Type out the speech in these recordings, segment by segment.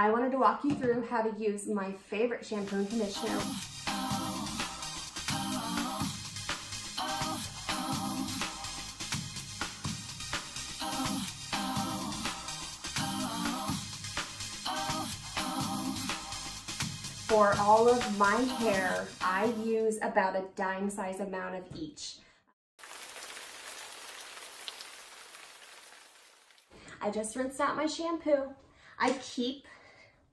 I wanted to walk you through how to use my favorite shampoo and conditioner. For all of my hair, I use about a dime size amount of each. I just rinsed out my shampoo. I keep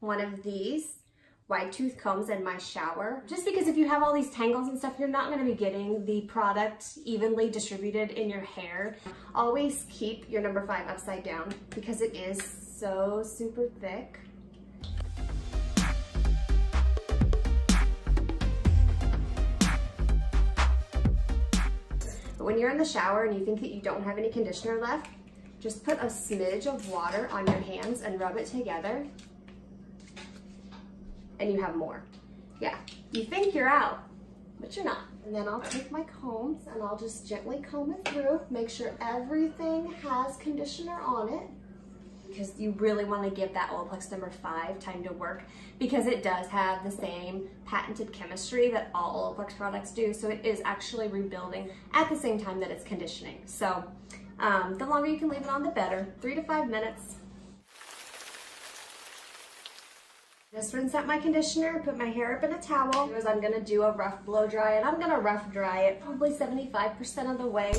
one of these wide tooth combs in my shower. Just because if you have all these tangles and stuff, you're not gonna be getting the product evenly distributed in your hair. Always keep your number five upside down because it is so super thick. But when you're in the shower and you think that you don't have any conditioner left, just put a smidge of water on your hands and rub it together and you have more. Yeah, you think you're out, but you're not. And then I'll take my combs and I'll just gently comb it through, make sure everything has conditioner on it because you really want to give that Olaplex number five time to work because it does have the same patented chemistry that all Olaplex products do. So it is actually rebuilding at the same time that it's conditioning. So um, the longer you can leave it on, the better. Three to five minutes. Just rinse out my conditioner, put my hair up in a towel. I'm gonna do a rough blow dry and I'm gonna rough dry it probably 75% of the way.